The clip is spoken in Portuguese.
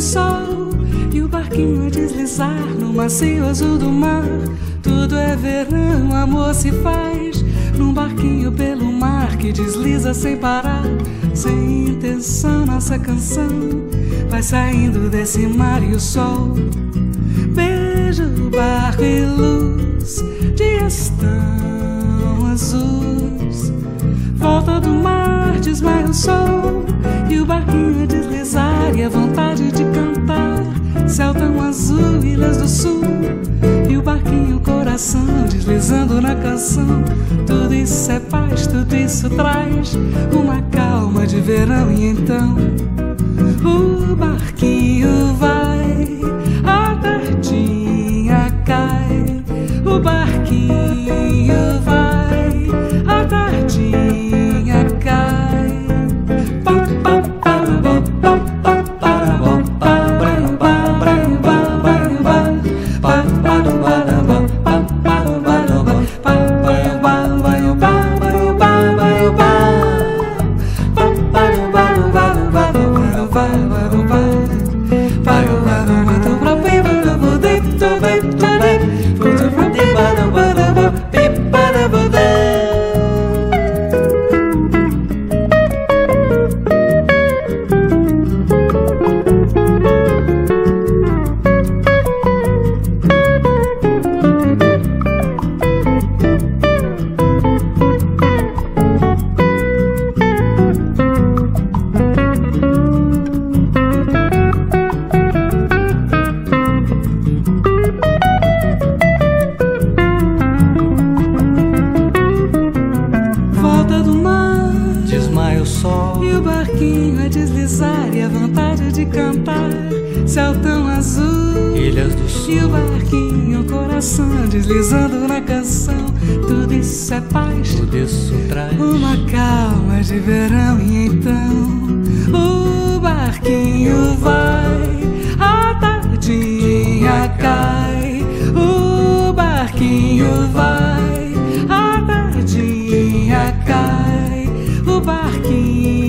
sol e o barquinho a deslizar no macio azul do mar. Tudo é verão, amor se faz num barquinho pelo mar que desliza sem parar, sem intenção. Nossa canção vai saindo desse mar e o sol beija o barco e luz, dias tão azuis. Volta do mar, desmaia o sol e o barquinho Céu tão azul, ilhas do sul e o barquinho coração deslizando na canção. Tudo isso é paz, tudo isso traz uma calma de verão e então o barquinho vai, a tardinha cai, o barquinho vai, o barquinho a deslizar e a vontade de cantar. Céu tão azul, ilhas do sul. E o barquinho, o coração deslizando na canção. Tudo isso é paz, tudo isso traz uma calma de verão. E então o barquinho vai, a tardinha cai. O barquinho vai, a tardinha cai. O barquinho